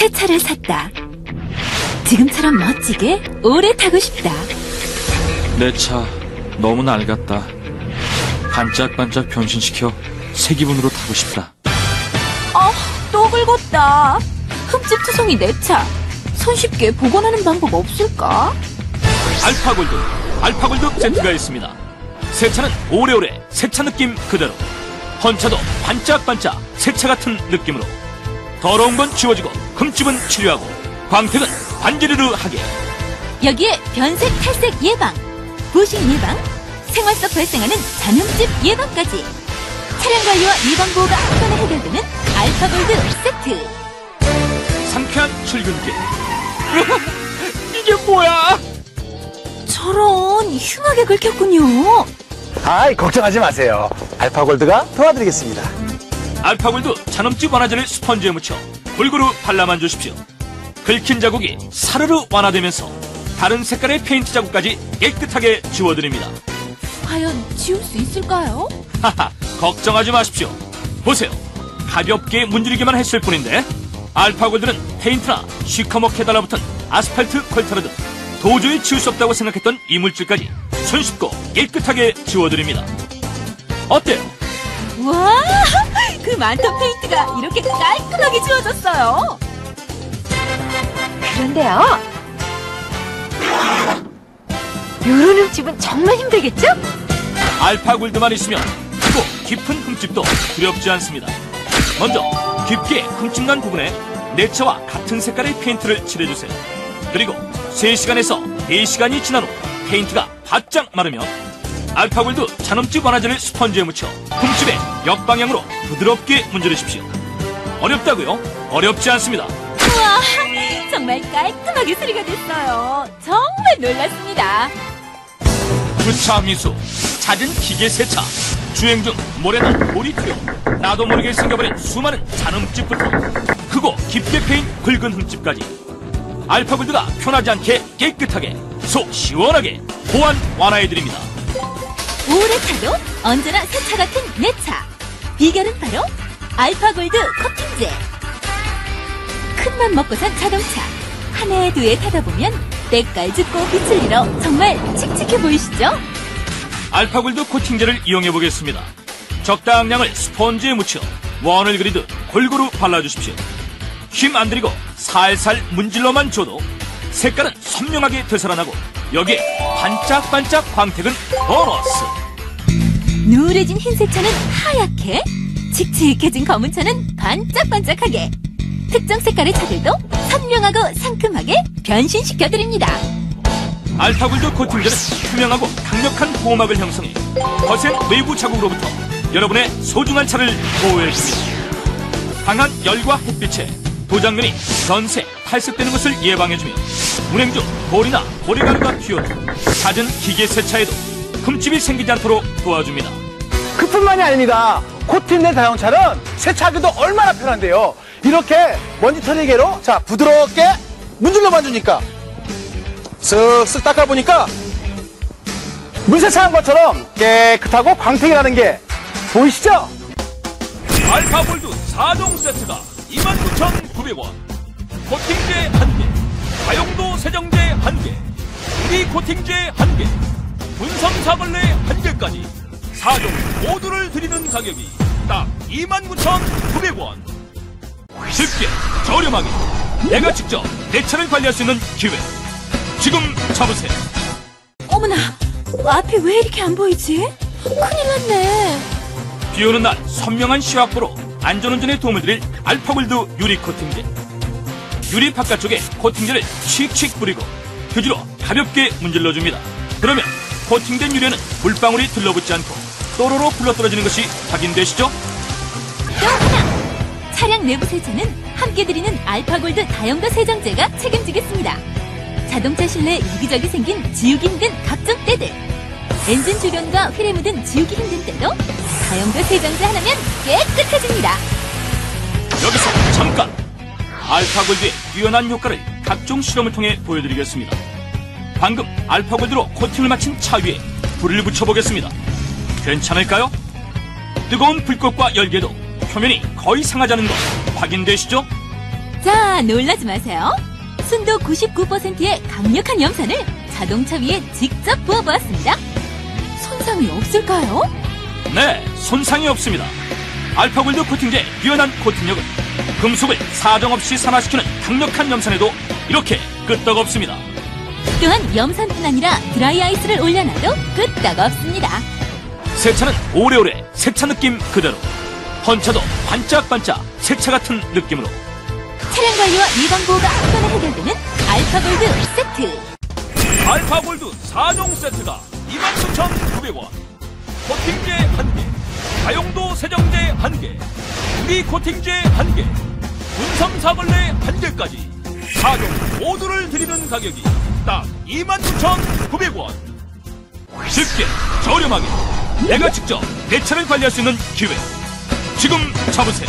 새 차를 샀다. 지금처럼 멋지게 오래 타고 싶다. 내 차 너무 낡았다. 반짝반짝 변신시켜 새 기분으로 타고 싶다. 아, 또 긁었다. 흠집 투성이 내 차. 손쉽게 복원하는 방법 없을까? 알파골드, 알파골드 세트가 있습니다. 새 차는 오래오래 새 차 느낌 그대로. 헌차도 반짝반짝 새 차 같은 느낌으로. 더러운 건 지워지고 흠집은 치료하고 광택은 반지르르 하게. 여기에 변색 탈색 예방, 부식 예방, 생활 속 발생하는 잔흠집 예방까지. 차량 관리와 예방 보호가 한 번에 해결되는 알파골드 세트. 상쾌한 출근길. 이게 뭐야? 저런 흉하게 긁혔군요. 아이, 걱정하지 마세요. 알파골드가 도와드리겠습니다. 알파골드 잔흠집 완화제를 스펀지에 묻혀 골고루 발라만 주십시오. 긁힌 자국이 사르르 완화되면서 다른 색깔의 페인트 자국까지 깨끗하게 지워드립니다. 과연 지울 수 있을까요? 하하, 걱정하지 마십시오. 보세요. 가볍게 문지르기만 했을 뿐인데 알파골드는 페인트나 시커멓게 달라붙은 아스팔트 콜타르 등 도저히 지울 수 없다고 생각했던 이물질까지 손쉽고 깨끗하게 지워드립니다. 어때요? 와, 그 많던 페인트가 이렇게 깔끔하게 지워졌어요. 그런데요. 요런 흠집은 정말 힘들겠죠? 알파골드만 있으면 크고 깊은 흠집도 두렵지 않습니다. 먼저 깊게 흠집난 부분에 내차와 같은 색깔의 페인트를 칠해주세요. 그리고 3시간에서 4시간이 지난 후 페인트가 바짝 마르면 알파골드 잔흠집 완화제를 스펀지에 묻혀 흠집에 역방향으로 부드럽게 문지르십시오. 어렵다고요? 어렵지 않습니다. 우와, 정말 깔끔하게 수리가 됐어요. 정말 놀랐습니다. 주차 미스, 잦은 기계 세차, 주행 중 모래나 돌이 튀어 나도 모르게 생겨버린 수많은 잔흠집부터 크고 깊게 패인 굵은 흠집까지 알파골드가 편하지 않게 깨끗하게 속 시원하게 보완 완화해드립니다. 오래 타도 언제나 새 차 같은 내 차. 비결은 바로 알파골드 코팅제. 큰 맘 먹고 산 자동차. 한 해 두 해 타다 보면 때깔 짙고 빛을 잃어 정말 칙칙해 보이시죠? 알파골드 코팅제를 이용해 보겠습니다. 적당량을 스펀지에 묻혀 원을 그리듯 골고루 발라주십시오. 힘 안 들이고 살살 문질러만 줘도 색깔은 선명하게 되살아나고 여기에 반짝반짝 광택은 보너스. 누래진 흰색 차는 하얗게, 칙칙해진 검은 차는 반짝반짝하게, 특정 색깔의 차들도 선명하고 상큼하게 변신시켜드립니다. 알파골드 코팅제는 투명하고 강력한 보호막을 형성해 거센 외부 자국으로부터 여러분의 소중한 차를 보호해줍니다. 강한 열과 햇빛에 도장면이 전세, 탈색되는 것을 예방해주며 운행 중 돌이나 고리가루가 튀어도 잦은 기계 세차에도 흠집이 생기지 않도록 도와줍니다. 그뿐만이 아닙니다. 코팅된 자동차는 세차하기도 얼마나 편한데요. 이렇게 먼지 털이개로 자 부드럽게 문질러 만 주니까 쓱쓱 닦아보니까 물세차한 것처럼 깨끗하고 광택이 나는 게 보이시죠? 알파골드 4종 세트가 29,900원 코팅제 1개 다용도 세정제 1개 유리 코팅제 1개 분성사벌레 1개까지 4종 모두를 드리는 가격이 딱 29,900원 쉽게 저렴하게 내가 직접 내 차를 관리할 수 있는 기회 지금 잡으세요 어머나, 앞이 왜 이렇게 안 보이지? 큰일 났네. 비 오는 날 선명한 시각보로 안전운전에 도움을 드릴 알파골드 유리 코팅제. 유리 바깥쪽에 코팅제를 칙칙 뿌리고 휴지로 가볍게 문질러줍니다. 그러면 코팅된 유리에는 물방울이 들러붙지 않고 또로로 굴러떨어지는 것이 확인되시죠? 또 하나! 차량 내부 세차는 함께 드리는 알파골드 다용도 세정제가 책임지겠습니다. 자동차 실내 여기저기 생긴 지우기 힘든 각종 때들. 엔진 주변과 휠에 묻은 지우기 힘든 때도 다용도 세정제 하나면 깨끗해집니다. 여기서 잠깐! 알파골드의 뛰어난 효과를 각종 실험을 통해 보여드리겠습니다. 방금 알파골드로 코팅을 마친 차 위에 불을 붙여보겠습니다. 괜찮을까요? 뜨거운 불꽃과 열기에도 표면이 거의 상하지 않은 것 확인되시죠? 자, 놀라지 마세요. 순도 99%의 강력한 염산을 자동차 위에 직접 부어보았습니다. 손상이 없을까요? 네, 손상이 없습니다. 알파골드 코팅제의 뛰어난 코팅력은 금속을 사정없이 산화시키는 강력한 염산에도 이렇게 끄떡없습니다. 또한 염산뿐 아니라 드라이 아이스를 올려놔도 끄떡 없습니다. 세차는 오래오래 세차 느낌 그대로 헌차도 반짝반짝 세차 같은 느낌으로 차량 관리와 일반 보호가 한 번에 해결되는 알파골드 세트. 알파골드 4종 세트가 29,900원 코팅제 1개 다용도 세정제 1개 유리 코팅제 1개 분성 사벌레 1개까지 4종 모두를 드리는 가격이 딱 29,900원. 쉽게 저렴하게 내가 직접 내 차를 관리할 수 있는 기회. 지금 잡으세요